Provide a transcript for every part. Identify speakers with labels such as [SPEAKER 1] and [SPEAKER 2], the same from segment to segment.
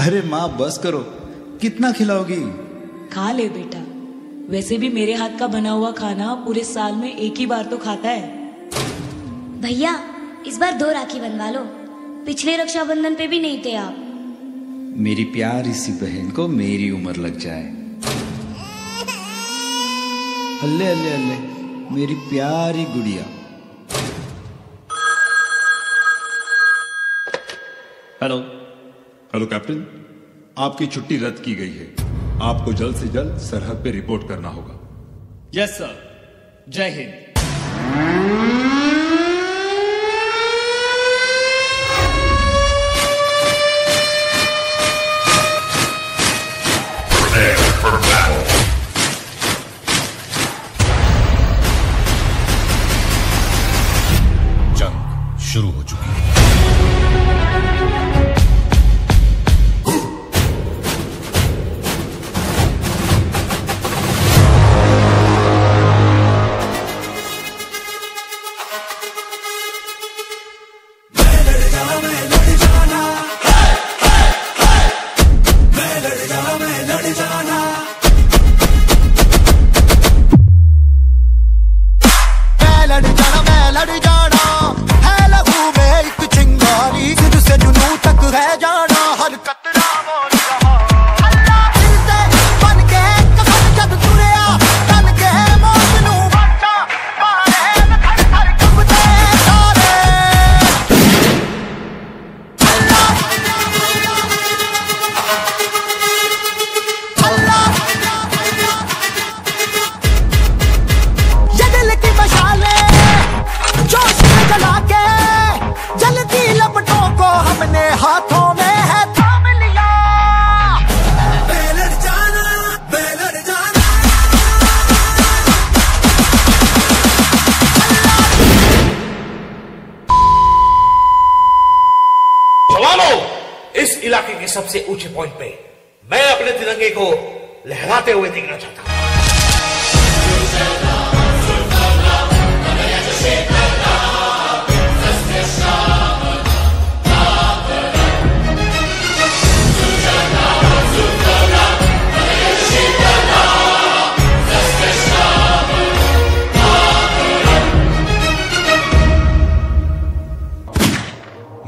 [SPEAKER 1] अरे माँ बस करो। कितना खिलाओगी?
[SPEAKER 2] खा ले बेटा। वैसे भी मेरे हाथ का बना हुआ खाना पूरे साल में एक ही बार तो खाता है।
[SPEAKER 3] भैया इस बार दो राखी बनवा लो। पिछले रक्षाबंधन पे भी नहीं थे आप।
[SPEAKER 1] मेरी प्यारी सी बहन को मेरी उम्र लग जाए। अल्ले अल्ले अल्ले मेरी प्यारी गुड़िया।
[SPEAKER 4] हेलो।
[SPEAKER 5] हेलो कैप्टन, आपकी छुट्टी रद्द की गई है। आपको जल्द से जल्द सरहद पे रिपोर्ट करना होगा।
[SPEAKER 4] यस सर जय हिंद।
[SPEAKER 6] हाथों में है थाम लिया बेलड़ जाना बेलड़ जाना।
[SPEAKER 7] जवानों इस इलाके के सबसे ऊँचे पॉइंट पे मैं अपने तिरंगे को लहराते हुए देखना चाहता हूँ।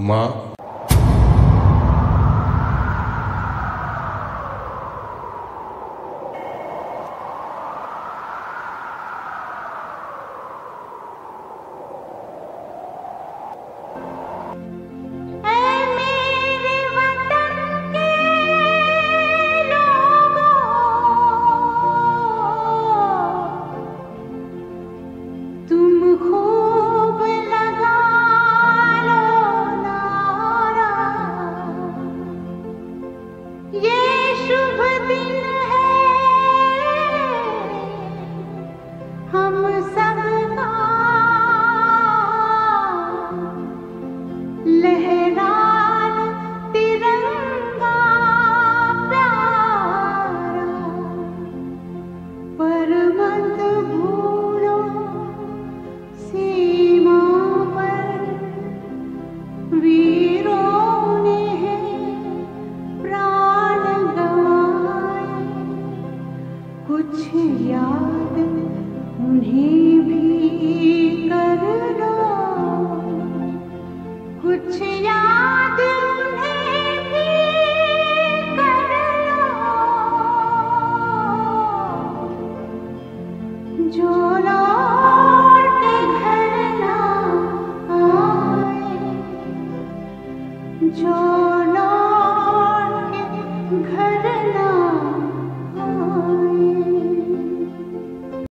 [SPEAKER 8] माँ
[SPEAKER 9] कुछ याद उन्हें भी कर लो कुछ याद उन्हें भी जो लौट घर ना